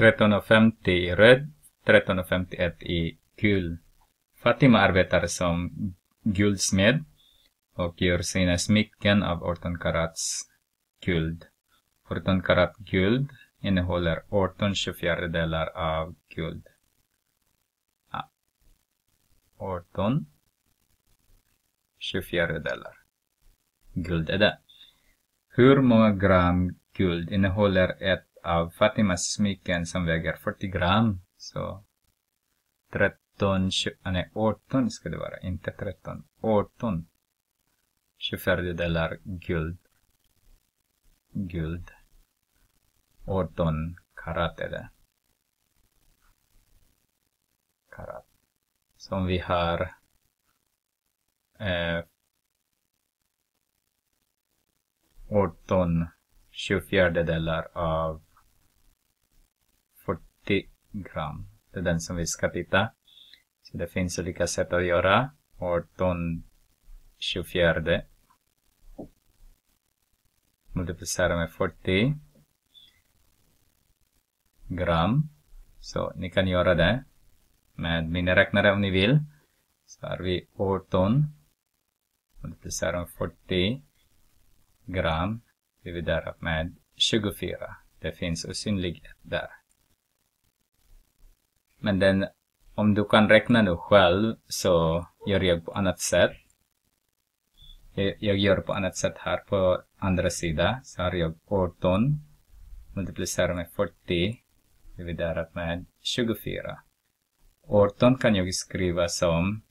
13,50 i röd, 13,51 i gul. Fatima arbetar som guldsmed och gör sina smycken av 18 karats guld. 18 karat guld innehåller 18 24 av guld. Ja. 18 24 delar. guld är det. Hur många gram guld innehåller ett av Fatimas smycken som väger 40 gram? Så 13, 20, ah, nej 18 ska det vara, inte 13. 18 24 delar guld. Guld. 18 karat är det. Karat. Som vi har eh, 18 24 delar av gram. Det är den som vi ska titta. Så det finns olika sätt att göra. 18 24 multiplicera med 40 gram. Så ni kan göra det med miniräknare om ni vill. Så har vi 18 multiplicera med 40 gram dividerat med 24. Det finns osynlighet där. Men den, om du kan räkna nu själv så gör jag på annat sätt. Jag, jag gör på annat sätt här på andra sidan. Så har jag 18 multiplicerat med 40 dividerat med 24. 18 kan jag skriva som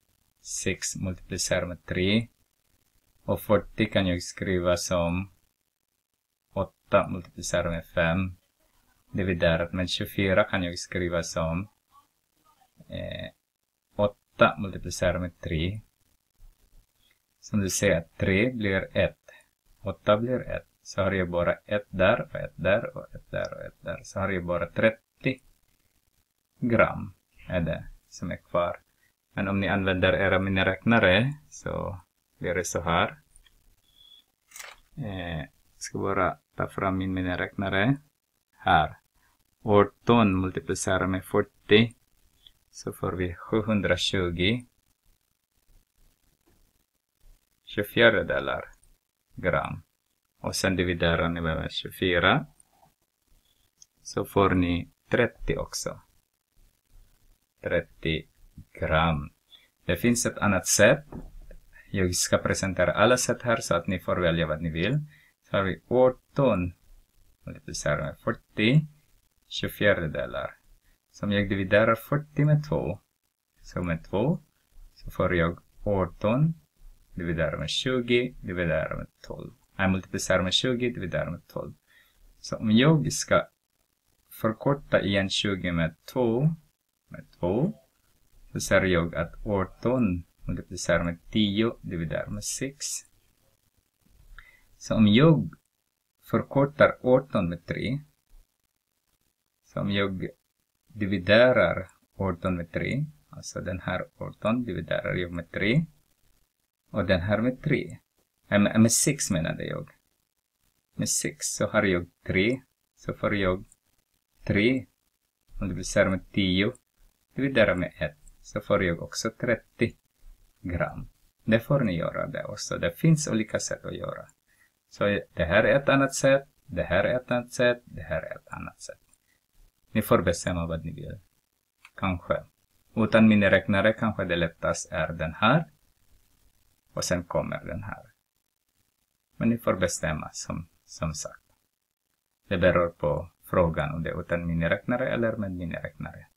6 multiplicerat med 3. Och 40 kan jag skriva som 8 multiplicerat med 5 dividerat med 24 kan jag skriva som Eh, 8 multiplicerat med 3. Som du ser, 3 blir 1. 8 blir 1. Så har jag bara 1 där och 1 där och 1 där och 1 där. Så har jag bara 30 gram är det som är kvar. Men om ni använder era miniräknare så blir det så här. Eh, jag ska bara ta fram min miniräknare. Här. 18 multiplicerar med 40 så får vi 720 24 delar gram. Och sen dividerar ni med 24 så får ni 30 också. 30 gram. Det finns ett annat sätt. Jag ska presentera alla sätt här så att ni får välja vad ni vill. Så har vi 18 multiplicerar med 40 24 delar. Som om jag dividerar 40 med 2, så med 2, så får jag 18 dividerar med 20 dividerar med 12. Jag multiplicerar med 20 dividerar med 12. Så om jag ska förkorta igen 20 med 2 med 2 så ser jag att 18 multiplicerar med 10 dividerar med 6. Så om jag förkortar 18 med 3 så om jag dividerar 18 med 3 alltså den här 18 dividerar jag med 3 och den här med 3 äh, med 6 menade jag med 6 så har jag 3 så får jag 3 multiplicerar med 10 dividerar med 1 så får jag också 30 gram. Det får ni göra det också. Det finns olika sätt att göra. Så det här är ett annat sätt, det här är ett annat sätt, det här är ett annat sätt. Ni får bestämma vad ni vill. Kanske. Utan miniräknare kanske det lättast är den här. Och sen kommer den här. Men ni får bestämma som, som sagt. Det beror på frågan om det är utan miniräknare eller med miniräknare.